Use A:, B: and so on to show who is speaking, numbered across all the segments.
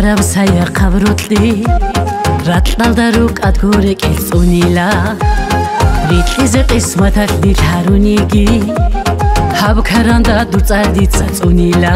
A: ჩარავსაია ყავროტლი რატნალდა რო კადგორე კეწუნილა რიტლიზე ყისმათათლი თარუნიგი ჰაბქარანდა დუწარდი წაწუნილა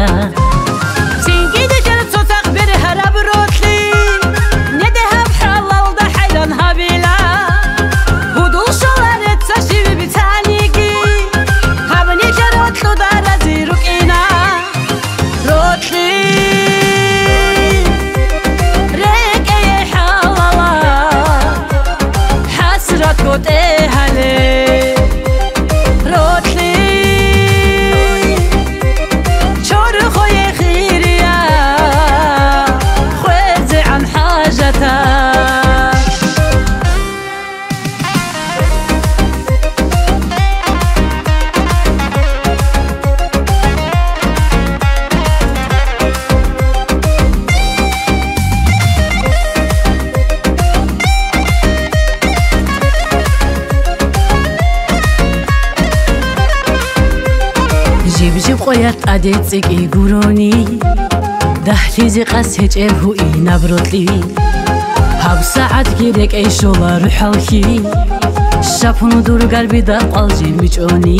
A: ჟიბჟი ყოია ტადე წიკი გურონი დაჰლიზი ყასეჭერ ჰუი ნაბროტლი ჰავსა ადგირე კეიშოლა რუჰალხი შაფუნუ დურ გარბი და ყალჟი მიჭონი